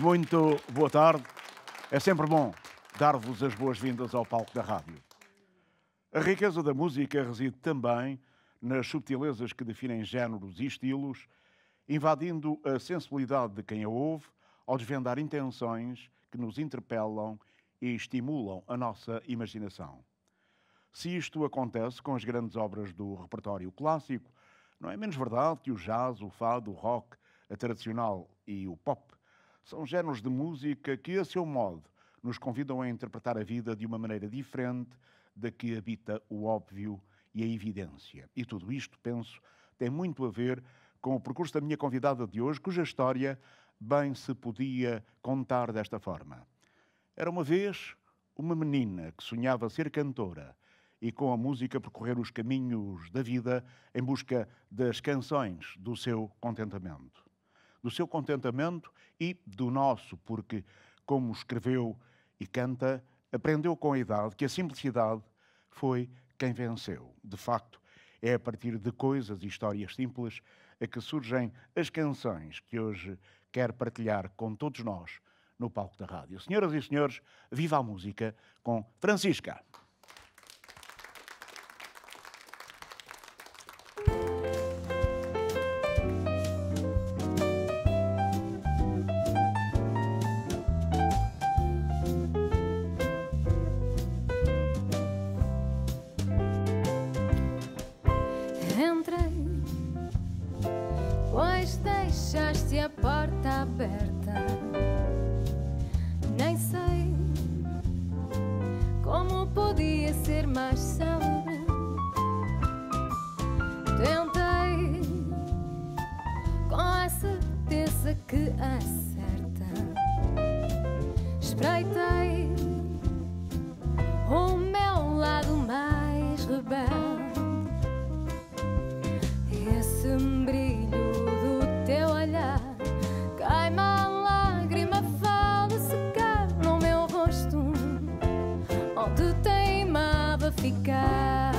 Muito boa tarde. É sempre bom dar-vos as boas-vindas ao palco da rádio. A riqueza da música reside também nas subtilezas que definem géneros e estilos, invadindo a sensibilidade de quem a ouve ao desvendar intenções que nos interpelam e estimulam a nossa imaginação. Se isto acontece com as grandes obras do repertório clássico, não é menos verdade que o jazz, o fado, o rock, a tradicional e o pop são géneros de música que, a seu modo, nos convidam a interpretar a vida de uma maneira diferente da que habita o óbvio e a evidência. E tudo isto, penso, tem muito a ver com o percurso da minha convidada de hoje, cuja história bem se podia contar desta forma. Era uma vez uma menina que sonhava ser cantora e com a música percorrer os caminhos da vida em busca das canções do seu contentamento. Do seu contentamento e do nosso, porque, como escreveu e canta, aprendeu com a idade que a simplicidade foi quem venceu. De facto, é a partir de coisas e histórias simples a que surgem as canções que hoje quer partilhar com todos nós no palco da rádio. Senhoras e senhores, viva a música com Francisca. porta aberta. Nem sei como podia ser mais célebre. Tentei com a certeza que acerta. Espreitei. onde teimava ficar.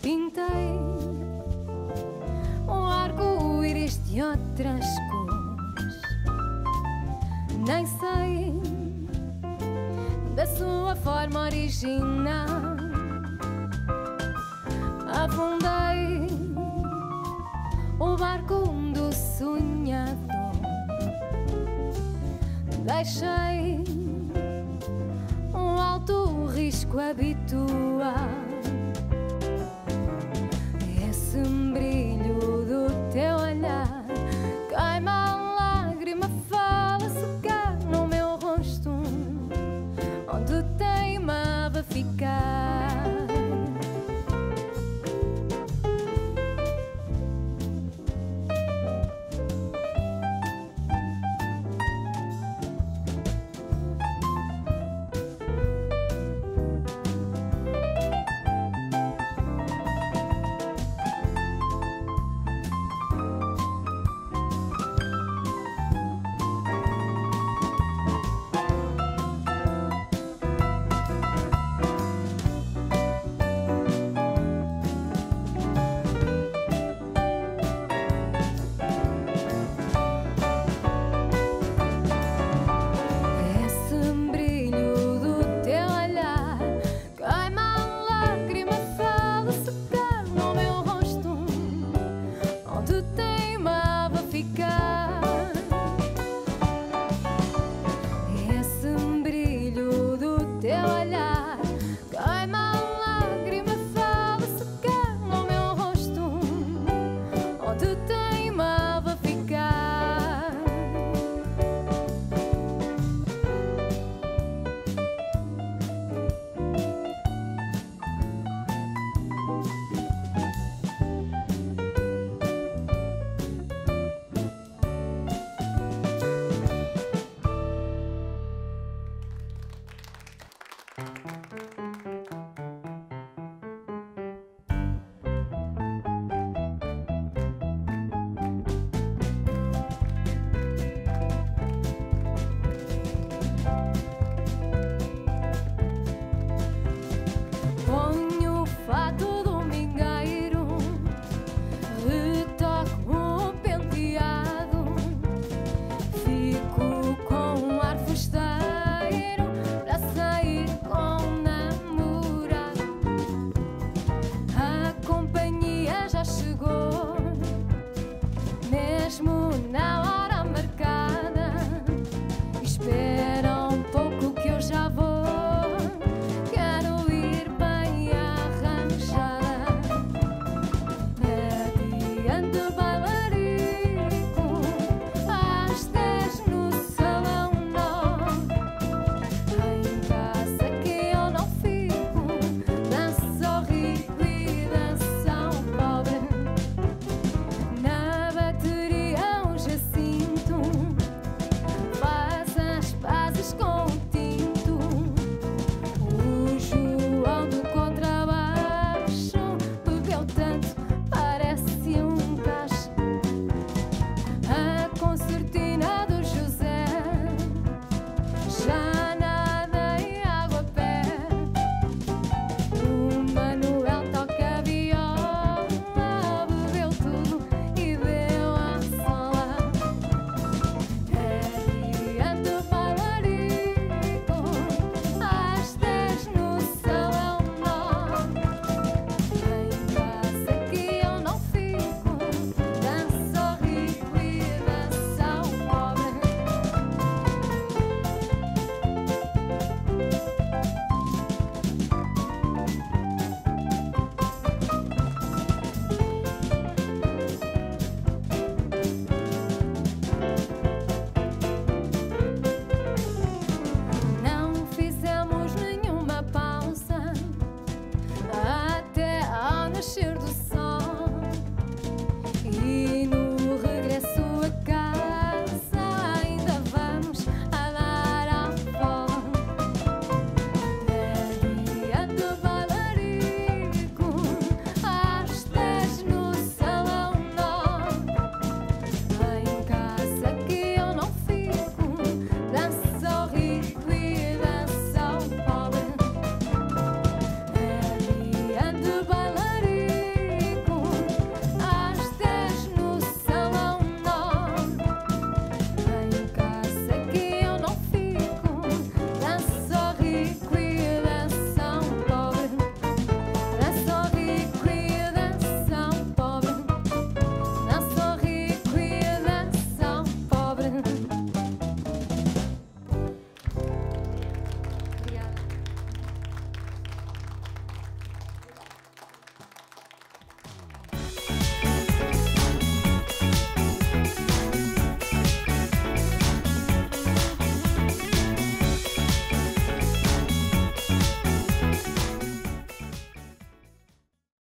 Pintei um arco-íris de outras cores, nem sei da sua forma original. Afundei o barco do sonhador. Deixei um alto risco habitual. É Esse brilho